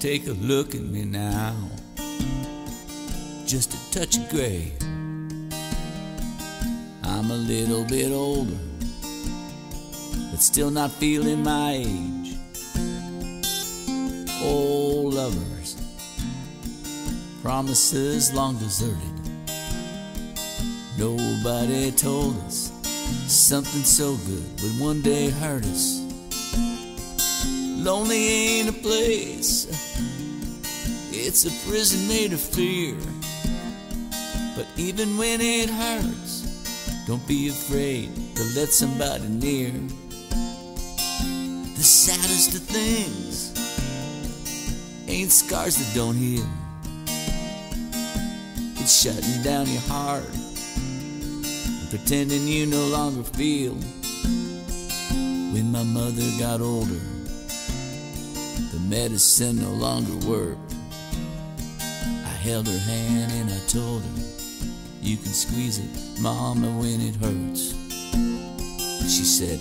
take a look at me now. Just a touch of gray. I'm a little bit older, but still not feeling my age. Old lovers, promises long deserted. Nobody told us something so good would one day hurt us. Lonely ain't a place, it's a prison made of fear. But even when it hurts, don't be afraid to let somebody near. The saddest of things ain't scars that don't heal. It's shutting down your heart and pretending you no longer feel. When my mother got older, the medicine no longer worked. Held her hand and I told her, You can squeeze it, Mama, when it hurts. She said,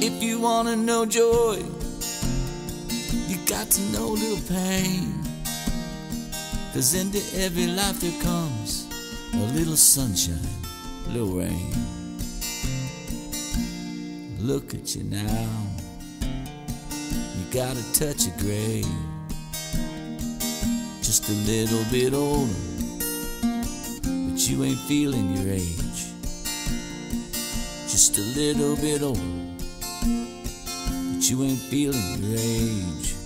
If you want to know joy, you got to know a little pain. Cause into every life there comes a little sunshine, a little rain. Look at you now. You got a touch of gray. Just a little bit older. But you ain't feeling your age. Just a little bit older. But you ain't feeling your age.